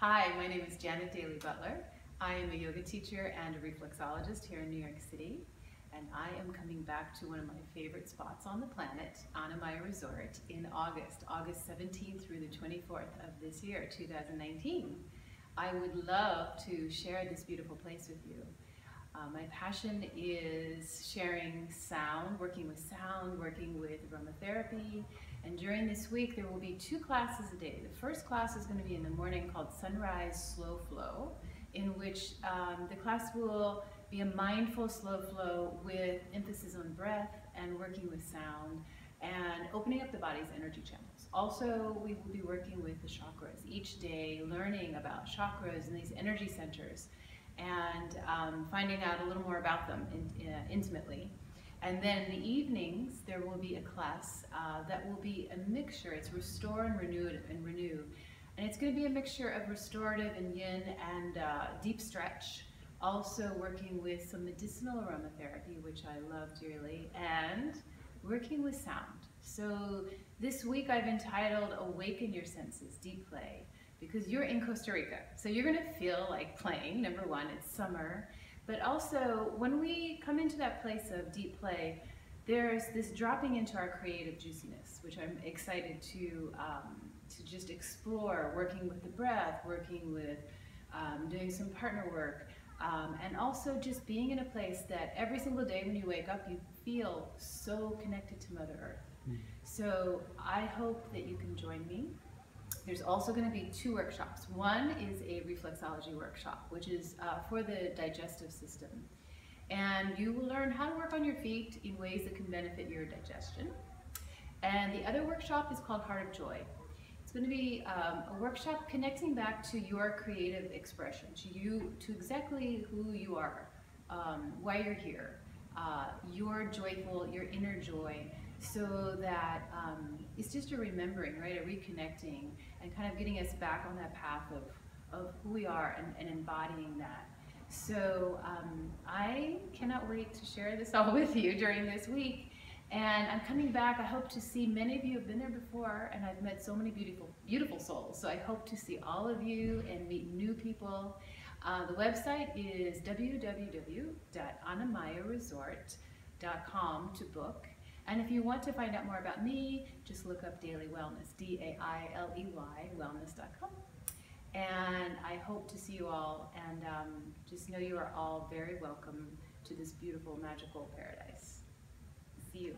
Hi, my name is Janet Dailey Butler. I am a yoga teacher and a reflexologist here in New York City. And I am coming back to one of my favorite spots on the planet, Anamaya Resort, in August, August 17th through the 24th of this year, 2019. I would love to share this beautiful place with you. Uh, my passion is sharing sound, working with sound, working with aromatherapy. And during this week, there will be two classes a day. The first class is going to be in the morning called Sunrise Slow Flow, in which um, the class will be a mindful slow flow with emphasis on breath and working with sound and opening up the body's energy channels. Also, we will be working with the chakras each day, learning about chakras and these energy centers and um, finding out a little more about them in, uh, intimately. And then in the evenings, there will be a class uh, that will be a mixture. It's restore and renew and renew. And it's going to be a mixture of restorative and yin and uh, deep stretch. Also working with some medicinal aromatherapy, which I love dearly, and working with sound. So this week I've entitled Awaken Your Senses, Deep Play because you're in Costa Rica. So you're gonna feel like playing, number one, it's summer. But also, when we come into that place of deep play, there's this dropping into our creative juiciness, which I'm excited to, um, to just explore, working with the breath, working with um, doing some partner work, um, and also just being in a place that every single day when you wake up, you feel so connected to Mother Earth. Mm. So I hope that you can join me. There's also going to be two workshops. One is a reflexology workshop, which is uh, for the digestive system. And you will learn how to work on your feet in ways that can benefit your digestion. And the other workshop is called Heart of Joy. It's going to be um, a workshop connecting back to your creative expression, to you, to exactly who you are, um, why you're here, uh, your joyful, your inner joy, so that um, it's just a remembering, right, a reconnecting, and kind of getting us back on that path of, of who we are and, and embodying that. So um, I cannot wait to share this all with you during this week. And I'm coming back. I hope to see many of you have been there before, and I've met so many beautiful, beautiful souls. So I hope to see all of you and meet new people. Uh, the website is www.anamayaresort.com to book. And if you want to find out more about me, just look up Dailey Wellness, D-A-I-L-E-Y, wellness.com. And I hope to see you all, and um, just know you are all very welcome to this beautiful, magical paradise. See you.